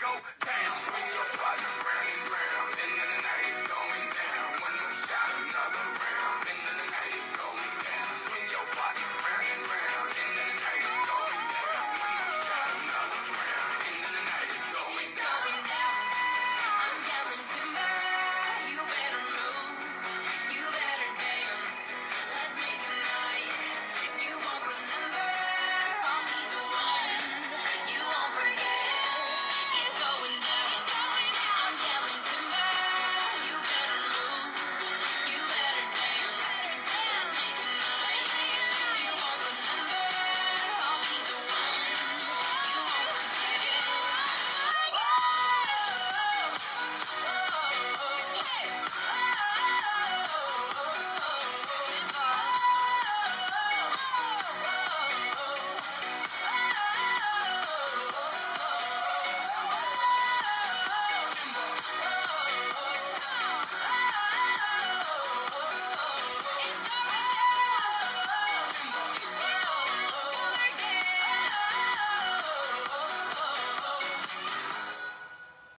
go.